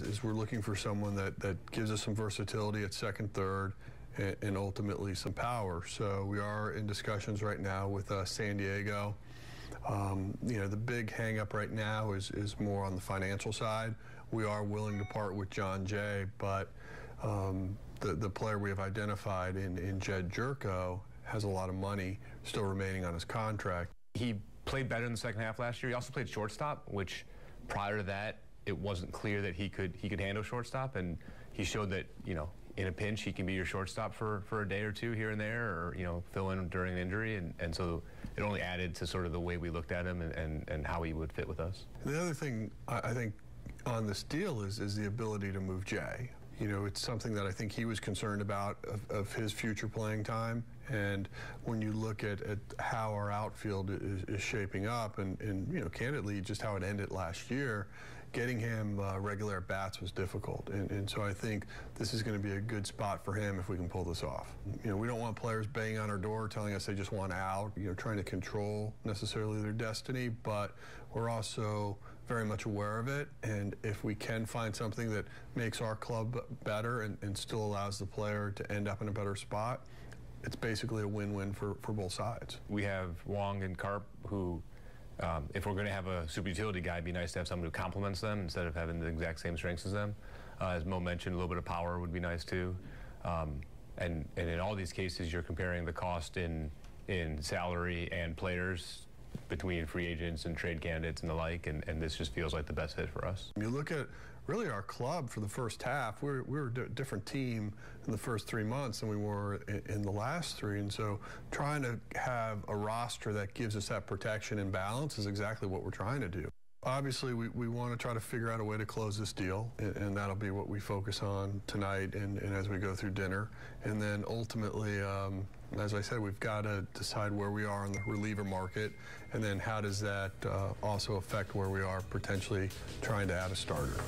is we're looking for someone that, that gives us some versatility at second, third, and, and ultimately some power. So we are in discussions right now with uh, San Diego. Um, you know, the big hangup right now is, is more on the financial side. We are willing to part with Jon Jay, but um, the, the player we have identified in, in Jedd Gyorko has a lot of money still remaining on his contract. He played better in the second half last year. He also played shortstop, which prior to that, it wasn't clear that he could he could handle shortstop, and he showed that you know in a pinch he can be your shortstop for for a day or two here and there, or you know fill in during an injury, and and so it only added to sort of the way we looked at him and and, and how he would fit with us. The other thing I, think on this deal is is the ability to move Jay. You know, it's something that I think he was concerned about of, of his future playing time. And when you look at, at how our outfield is, is shaping up, and, and, you know, candidly, just how it ended last year, getting him uh, regular bats was difficult. And, and so I think this is going to be a good spot for him if we can pull this off. You know, we don't want players banging on our door telling us they just want out, you know, trying to control necessarily their destiny, but we're also very much aware of it. And if we can find something that makes our club better and, and still allows the player to end up in a better spot, it's basically a win-win for, for both sides. We have Wong and Carp who, um, if we're going to have a super utility guy, it'd be nice to have someone who complements them instead of having the exact same strengths as them. Uh, as Mo mentioned, a little bit of power would be nice too. Um, and, and in all these cases, you're comparing the cost in, in salary and players between free agents and trade candidates and the like, and, and this just feels like the best fit for us. You look at really our club for the first half, we were, we a different team in the first three months than we were in, in, the last three. And so trying to have a roster that gives us that protection and balance is exactly what we're trying to do. Obviously, we, we want to try to figure out a way to close this deal, and, and that'll be what we focus on tonight and, and, as we go through dinner. And then ultimately, um, as I said, we've got to decide where we are in the reliever market, and then how does that uh, also affect where we are potentially trying to add a starter.